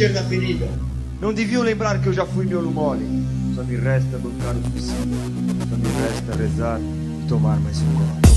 mexer na ferida. Não deviam lembrar que eu já fui miolo mole. Só me resta bancar o suicídio. Só me resta rezar e tomar mais um gole.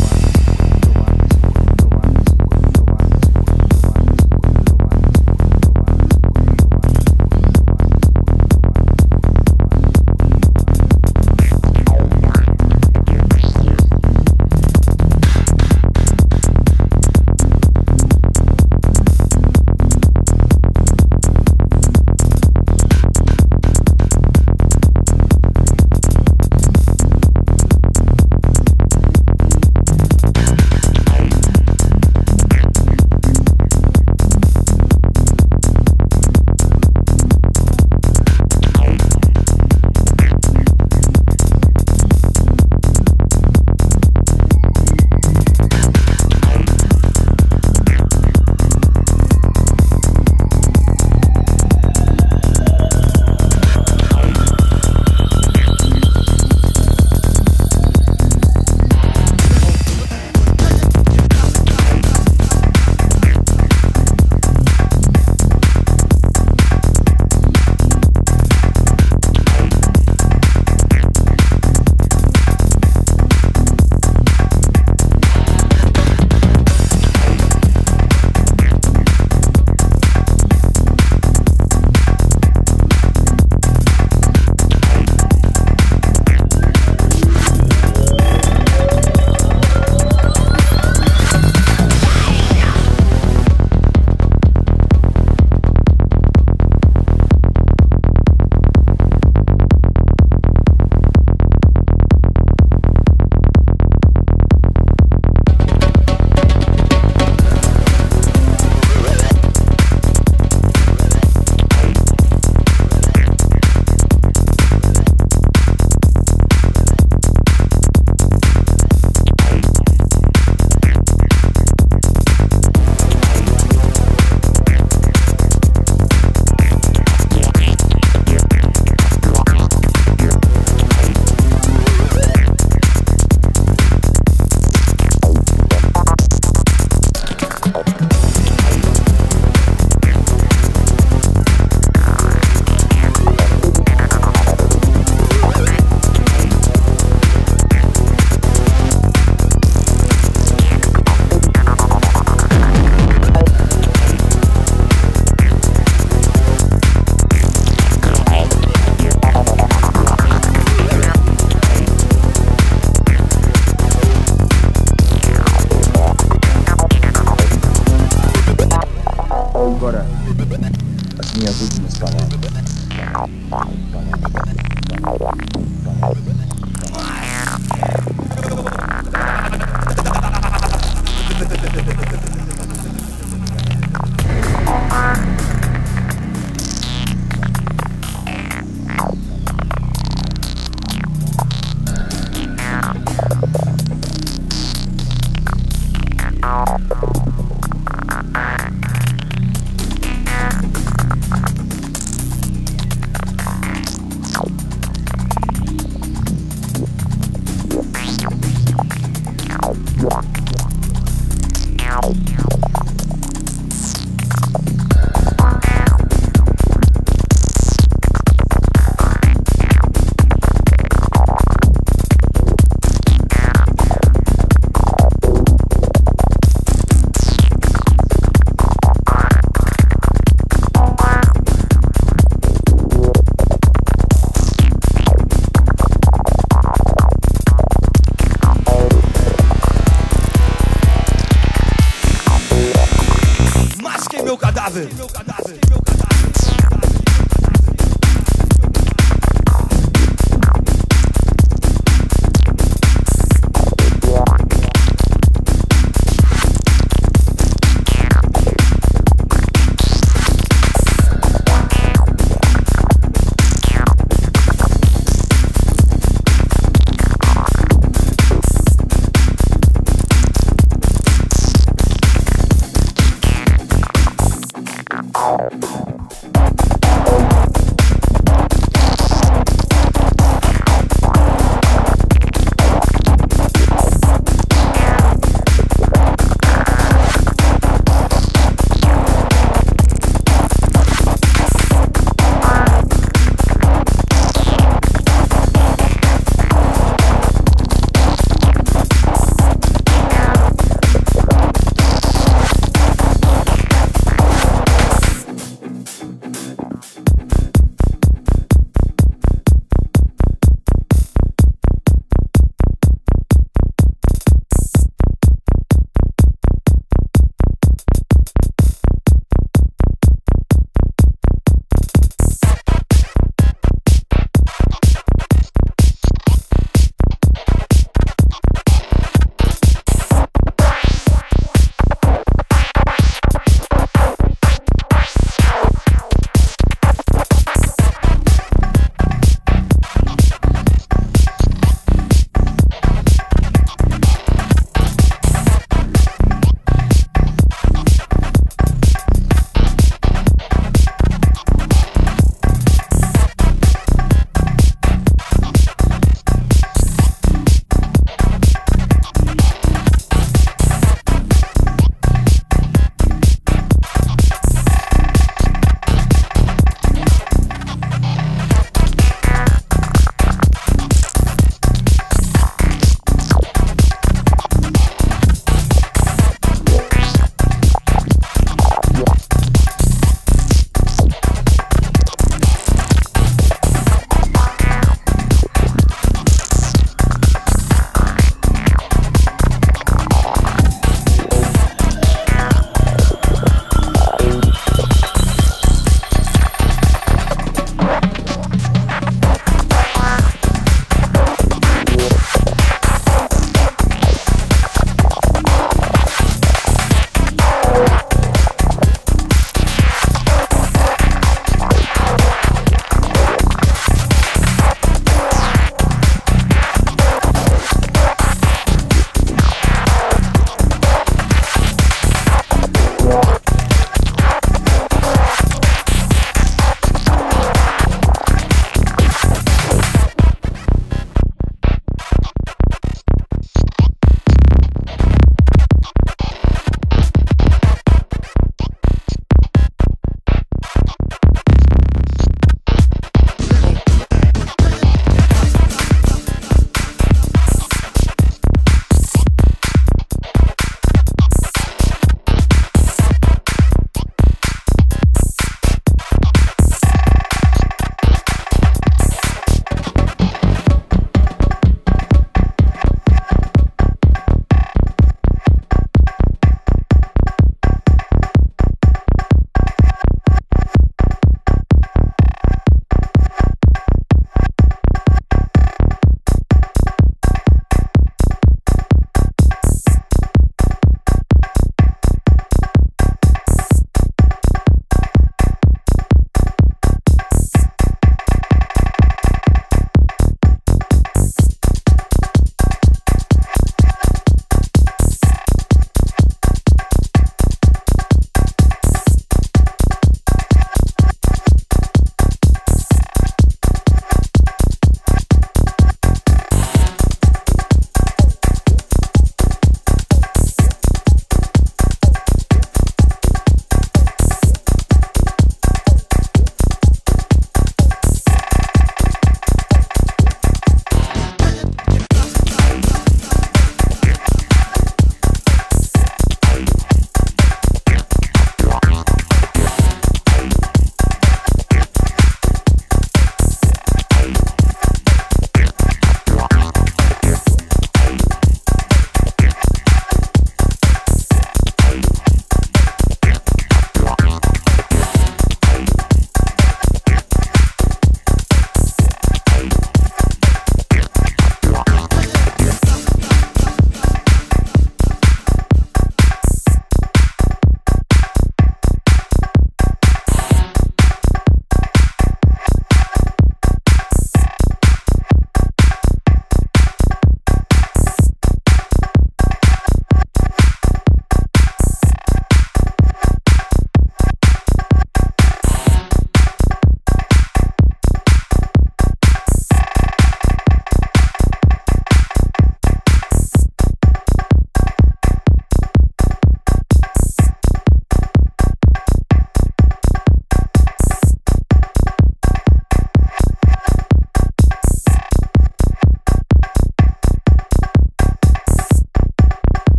Meu cadáver!